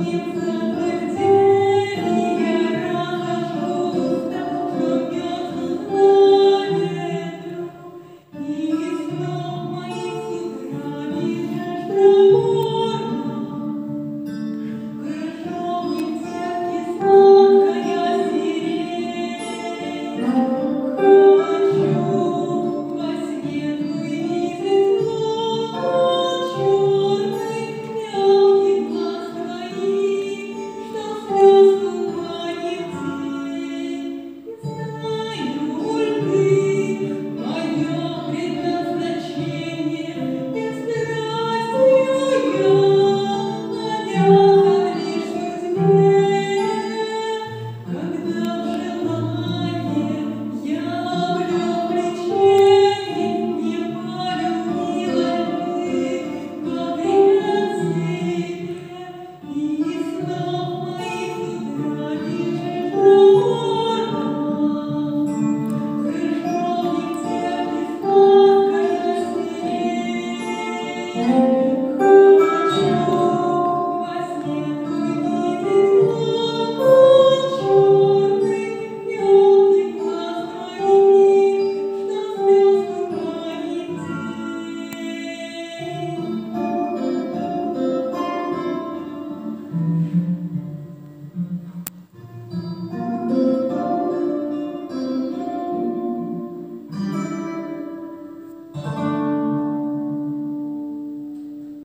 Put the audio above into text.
William Food.